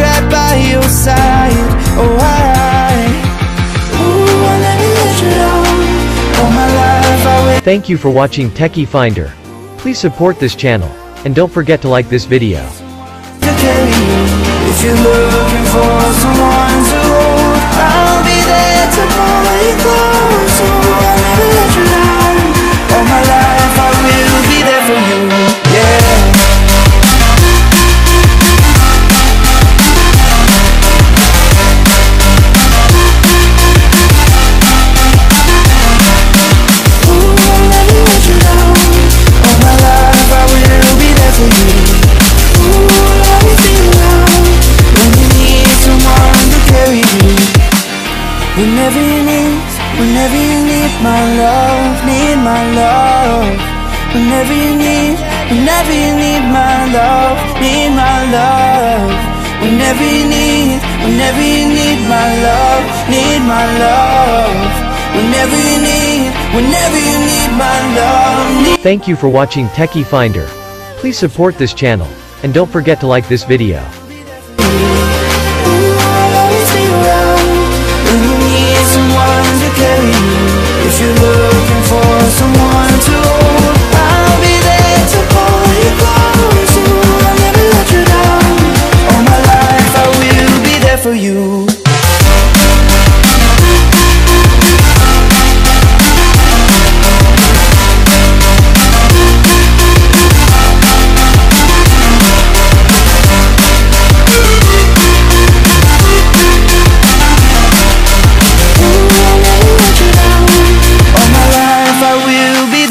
right by your side Oh, I, Thank you for watching Techie Finder. Please support this channel, and don't forget to like this video. Whenever you need, whenever you need my love, need my love. Whenever you need, whenever you need my love, need my love. Whenever you need, whenever you need my love, need my love. Whenever you need, whenever you need my love. Thank you for watching Techie Finder. Please support this channel, and don't forget to like this video.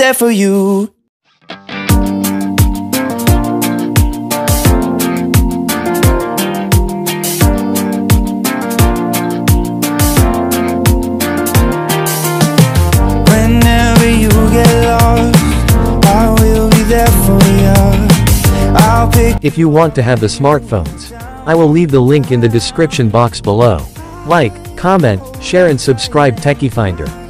there for you. If you want to have the smartphones, I will leave the link in the description box below. Like, comment, share and subscribe Techie Finder.